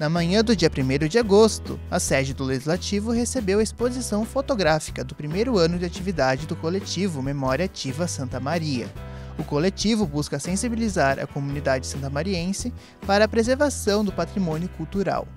Na manhã do dia 1 de agosto, a sede do Legislativo recebeu a exposição fotográfica do primeiro ano de atividade do coletivo Memória Ativa Santa Maria. O coletivo busca sensibilizar a comunidade santamariense para a preservação do patrimônio cultural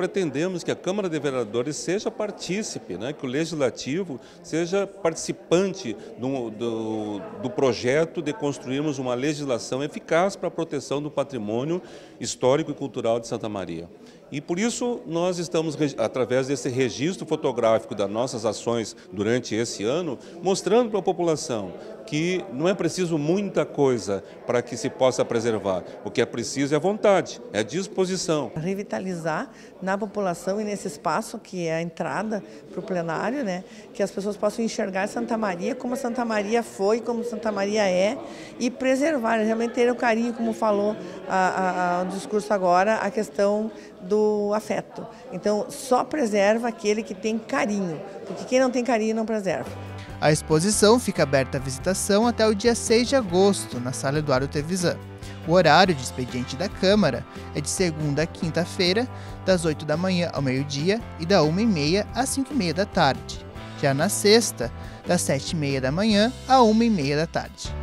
pretendemos que a Câmara de Vereadores seja partícipe, né, que o Legislativo seja participante do, do, do projeto de construirmos uma legislação eficaz para a proteção do patrimônio histórico e cultural de Santa Maria. E por isso nós estamos, através desse registro fotográfico das nossas ações durante esse ano, mostrando para a população que não é preciso muita coisa para que se possa preservar. O que é preciso é vontade, é disposição. Revitalizar na população e nesse espaço que é a entrada para o plenário, né, que as pessoas possam enxergar Santa Maria como Santa Maria foi, como Santa Maria é e preservar, realmente ter o carinho, como falou a, a, a, o discurso agora, a questão do afeto. Então, só preserva aquele que tem carinho, porque quem não tem carinho não preserva. A exposição fica aberta à visitação até o dia 6 de agosto, na Sala Eduardo Tevisan. O horário de expediente da Câmara é de segunda a quinta-feira, das 8 da manhã ao meio-dia e da 1h30 às 5h30 da tarde. Já na sexta, das 7h30 da manhã à 1h30 da tarde.